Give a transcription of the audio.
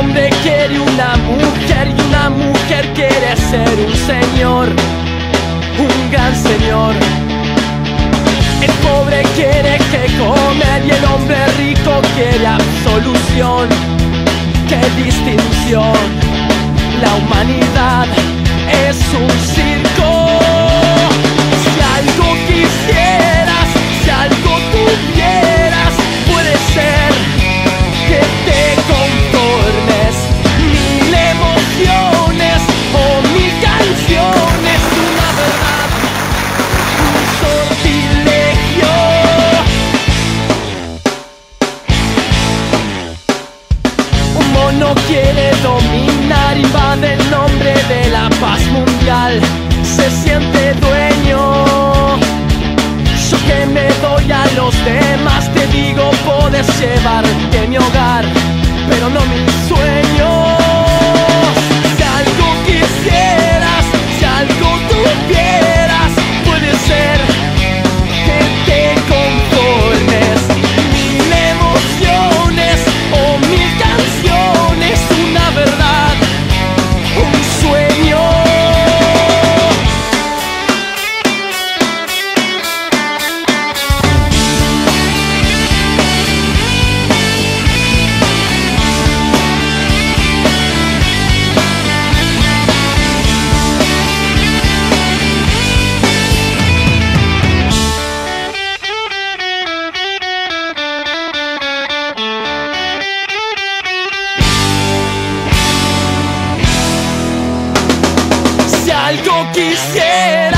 una mujer y una mujer quiere ser un señor, un gran señor. El pobre quiere que comer y el hombre rico quiere absolución. ¡Qué distinción! La humanidad es un Mono quiere dominar, invade algo quisiera